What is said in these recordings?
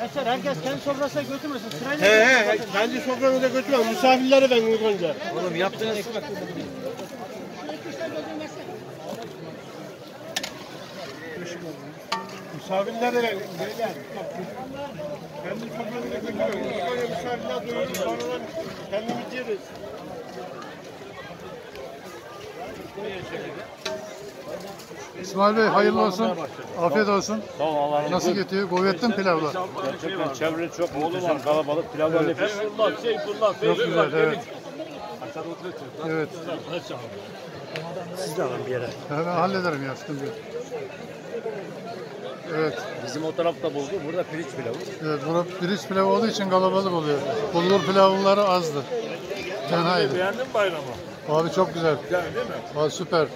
Gençler herkes kendi sofrasına götürmesin. Sırayla He he he. Kendi sofranıza götürme. Misafirleri ben ilk önce. Oğlum yaptınız. Misafirleri ben. Kendi sofranıza götürme. İlk önce misafirler doyurur. Sonradan kendimiz yeriz. İsmail Bey hayırlı olsun. Afiyet olsun. Sağ ol Allah'ın Nasıl gidiyor? Kuvvetli mi pilavlar? Gerçekten çevre çok muhteşem kalabalık. Pilavlar nefis. Çok güzel evet. Evet. Siz de alın bir yere. Hemen hallederim ya sıkıntı yok. Evet. Bizim o tarafta buldu. Burada pirinç pilavı. Evet, bura pirinç pilavı olduğu için kalabalık oluyor. Bulgur pilavları azdı. Tenhaydı. Beğendin mi bayramı? Abi çok güzel. Güzel değil mi? Abi süper.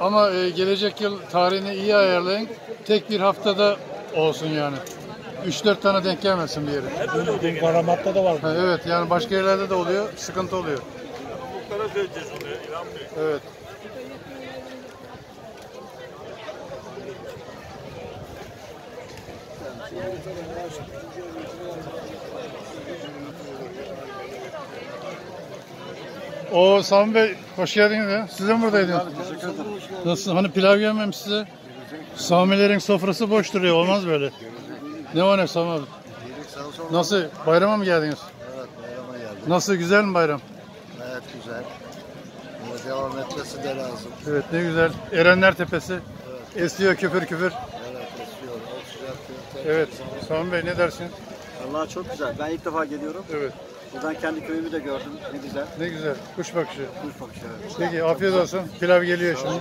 Ama e, gelecek yıl tarihini iyi ayarlayın. Tek bir haftada olsun yani. 3-4 tane denk gelmesin bir yere. Karamat'ta da var. Ha, evet yani başka yerlerde de oluyor. Sıkıntı oluyor. Muhtara söyleyeceğiz onu. Bey. Evet. O Sami Bey hoş geldiniz ya. Siz de mi buradaydınız? Nasılsın? Hani pilav yememiş size? Samilerin sofrası boş duruyor. Olmaz böyle. Ne var ne Sami abi? Nasıl? Bayrama mı geldiniz? Evet bayrama geldik. Nasıl? Güzel mi bayram? Gayet güzel. Böyle devam etmesi de lazım. Evet ne güzel. Erenler Tepesi. Esiyor küfür küfür. Evet esiyor. O sıcak Evet. Sami Bey ne dersin? Allah çok güzel. Ben ilk defa geliyorum. Evet. Buradan kendi köyümü de gördüm. Ne güzel. Ne güzel. Kuş bakışı. Kuş bakışı. evet. Peki afiyet olsun. Pilav geliyor şimdi.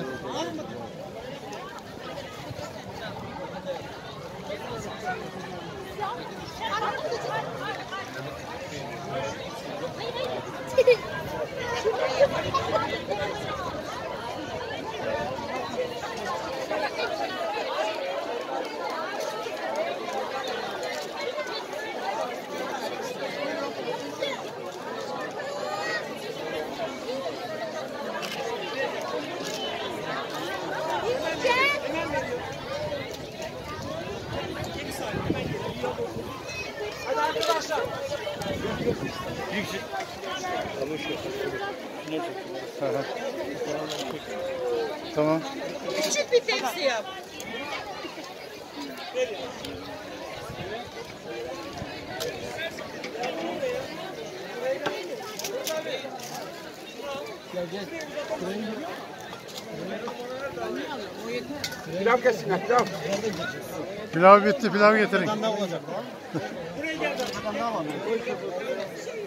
Hı hı. Tamam. Küçük bir tepsi yap. Pilav kesin. Pilav. Pilav bitti. Pilav getirin.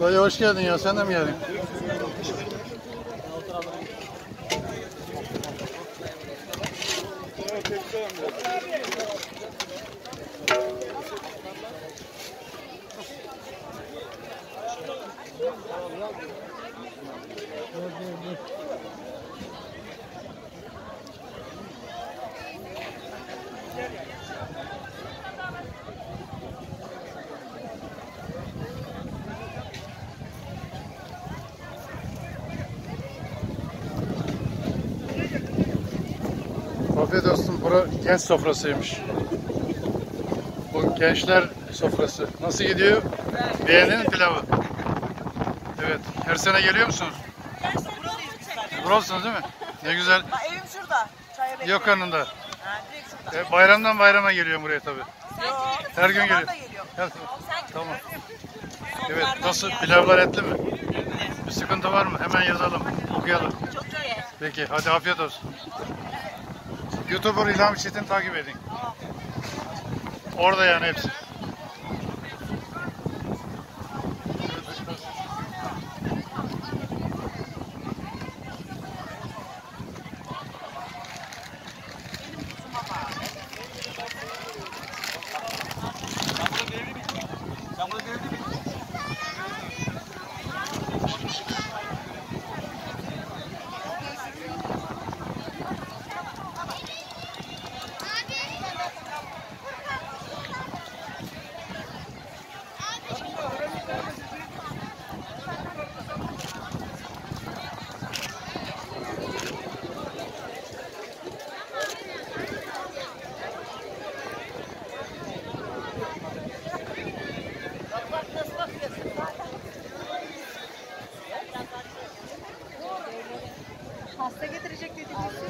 Dayı hoş geldin ya. Sen de mi geldin? Afiyet olsun. Bura genç sofrasıymış. Bu gençler sofrası. Nasıl gidiyor? Beğendin mi pilavı? Evet. Her sene geliyor musunuz? Buralısınız değil mi? Ne güzel. Ha, evim şurada. Çaya bekliyorum. Yok yanında. Ha, direkt şurada. E, bayramdan bayrama geliyorum buraya tabii. Yok. Her gün geliyor. Her- Tamam. Evet. Nasıl? Pilavlar etli mi? Bir sıkıntı var mı? Hemen yazalım. Okuyalım. Çok iyi. Peki. Hadi afiyet olsun. YouTuber İlham Çetin takip edin. Orada yani hepsi. Pasta getirecek dedi birisi.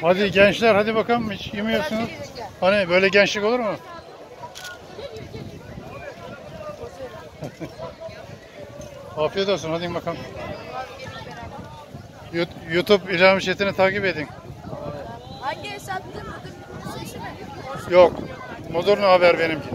Hadi gençler hadi bakalım hiç yemiyorsunuz. Hani böyle gençlik olur mu? Afiyet olsun hadi bakalım. YouTube İlham Şetin'i takip edin. Hangi hesaptı mı? Yok. Modurnu haber benimki.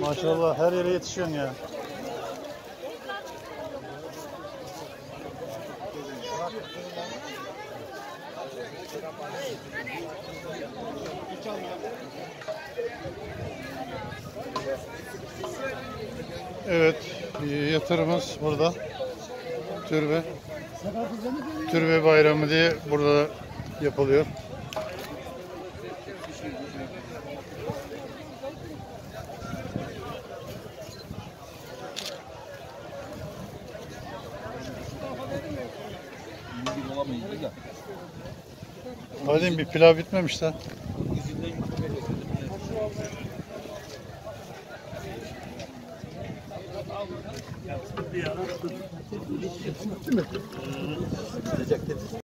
Maşallah her yere yetişiyorsun ya. Evet, yatırımız burada. Türbe. Türbe bayramı diye burada yapılıyor. Hadi bir pilav bitmemiş de.